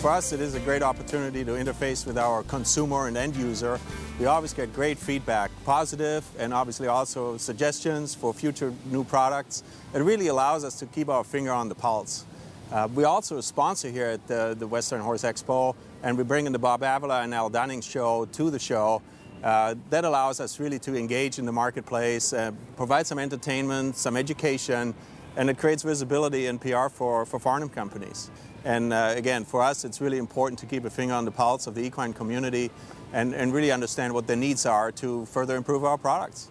For us, it is a great opportunity to interface with our consumer and end user. We always get great feedback, positive and obviously also suggestions for future new products. It really allows us to keep our finger on the pulse. Uh, we also a sponsor here at the, the Western Horse Expo, and we're bringing the Bob Avila and Al Dunning show to the show. Uh, that allows us really to engage in the marketplace, uh, provide some entertainment, some education, and it creates visibility and PR for, for Farnam companies. And uh, again, for us, it's really important to keep a finger on the pulse of the equine community and, and really understand what their needs are to further improve our products.